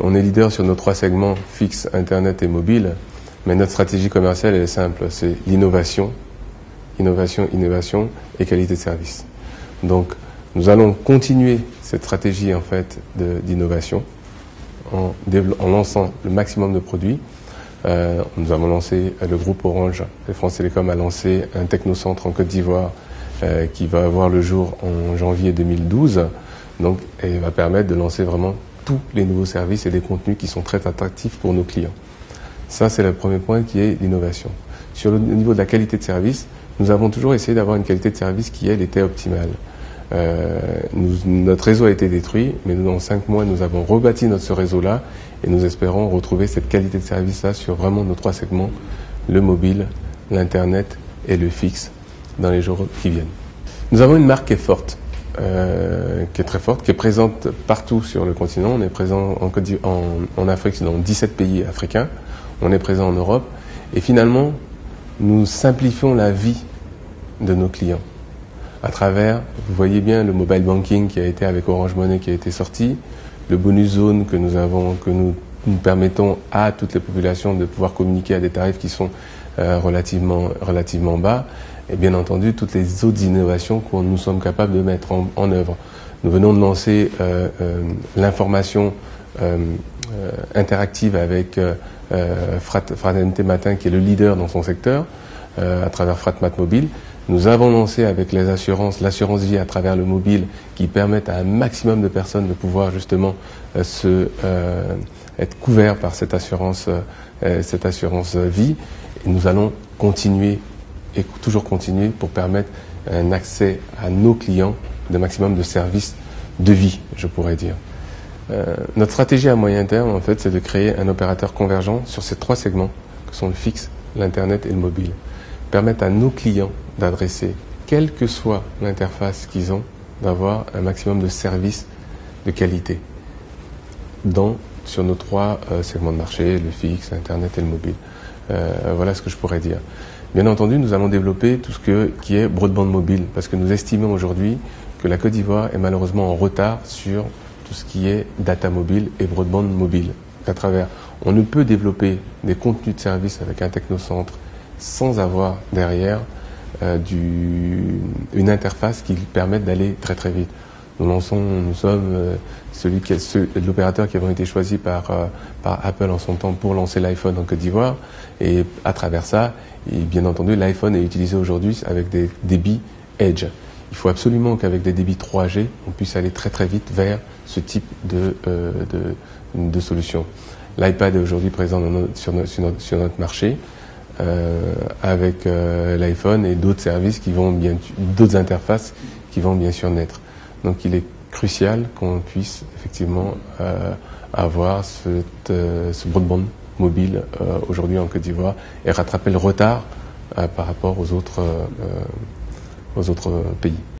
On est leader sur nos trois segments fixe, Internet et mobile, mais notre stratégie commerciale est simple, c'est l'innovation, innovation, innovation et qualité de service. Donc nous allons continuer cette stratégie en fait d'innovation en, lançant le maximum de produits. Euh, nous avons lancé le groupe Orange et France Télécom a lancé un technocentre en Côte d'Ivoire euh, qui va avoir le jour en janvier 2012. Donc, et va permettre de lancer vraiment tous les nouveaux services et des contenus qui sont très attractifs pour nos clients. Ça, c'est le premier point qui est l'innovation. Sur le niveau de la qualité de service, nous avons toujours essayé d'avoir une qualité de service qui, elle, était optimale. Euh, notre réseau a été détruit, mais dans cinq mois, nous avons rebâti notre ce réseau-là et nous espérons retrouver cette qualité de service-là sur vraiment nos trois segments, le mobile, l'Internet et le fixe, dans les jours qui viennent. Nous avons une marque qui est forte. Euh, qui est très forte, qui est présente partout sur le continent. On est présent en, en, en, Afrique, dans 17 pays africains. On est présent en Europe. Et finalement, nous simplifions la vie de nos clients à travers, vous voyez bien, le mobile banking qui a été avec Orange Money qui a été sorti, le bonus zone que nous avons, que nous, nous permettons à toutes les populations de pouvoir communiquer à des tarifs qui sont euh, relativement, relativement bas et bien entendu toutes les autres innovations que nous sommes capables de mettre en, œuvre. Nous venons de lancer euh, euh, l'information euh, interactive avec Fraternité Matin qui est le leader dans son secteur à travers Fratmat Mobile. Nous avons lancé avec les assurances l'assurance vie à travers le mobile qui permettent à un maximum de personnes de pouvoir justement se, être couverts par cette assurance, cette assurance vie. Et nous allons continuer et toujours continuer pour permettre un accès à nos clients de maximum de services de vie, je pourrais dire. Euh, notre stratégie à moyen terme, en fait, c'est de créer un opérateur convergent sur ces trois segments, que sont le fixe, l'Internet et le mobile. Permettre à nos clients d'adresser, quelle que soit l'interface qu'ils ont, d'avoir un maximum de services de qualité dans, sur nos trois euh, segments de marché, le fixe, l'Internet et le mobile. Euh, voilà ce que je pourrais dire. Bien entendu, nous allons développer tout ce qui est broadband mobile, parce que nous estimons aujourd'hui que la Côte d'Ivoire est malheureusement en retard sur tout ce qui est data mobile et broadband mobile. À travers, on ne peut développer des contenus de service avec un technocentre sans avoir derrière euh, une interface qui permette d'aller très très vite. Nous lançons, nous sommes euh, celui l'opérateur qui a été choisi par, euh, par Apple en son temps pour lancer l'iPhone en Côte d'Ivoire. Et à travers ça, et bien entendu, l'iPhone est utilisé aujourd'hui avec des débits Edge. Il faut absolument qu'avec des débits 3G, on puisse aller très très vite vers ce type de, euh, solution. L'iPad est aujourd'hui présent sur, notre, marché. Avec l'iPhone et d'autres services qui vont bien d'autres interfaces qui vont bien sûr naître. Donc il est crucial qu'on puisse effectivement euh, avoir cette, euh, ce broadband mobile euh, aujourd'hui en Côte d'Ivoire et rattraper le retard par rapport aux autres, aux autres pays.